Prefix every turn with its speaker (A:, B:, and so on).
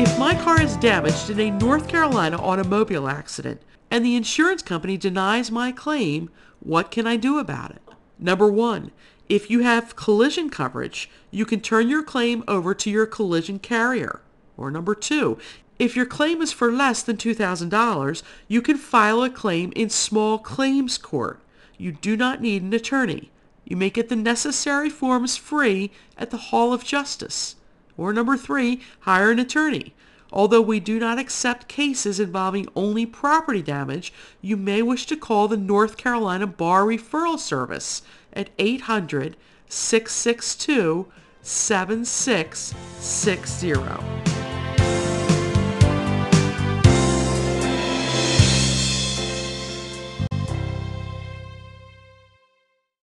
A: If my car is damaged in a North Carolina automobile accident and the insurance company denies my claim, what can I do about it? Number one, if you have collision coverage, you can turn your claim over to your collision carrier. Or number two, if your claim is for less than $2,000, you can file a claim in small claims court. You do not need an attorney. You may get the necessary forms free at the Hall of Justice. Or number three, hire an attorney. Although we do not accept cases involving only property damage, you may wish to call the North Carolina Bar Referral Service at 800 662 7660.